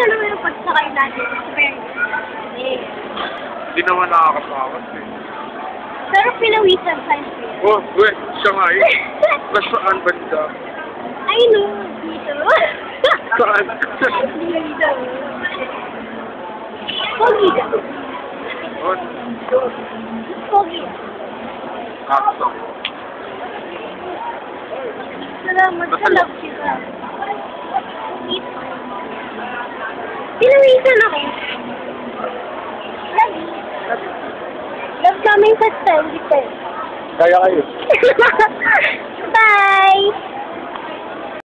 Pinawisan naman yung pagsakay natin. Eh. Hindi naman nakakapakas eh. Pero pinawisan sa fair. Oh, wait, siya nga eh. Nasaan banda? Ay, no. Dito. Saan? Dito. Pogi ka. Oh, Pogi. akto. Salamat sa love kita. Pinawisan ako. Love. Love coming first time, dito. Kaya kayo.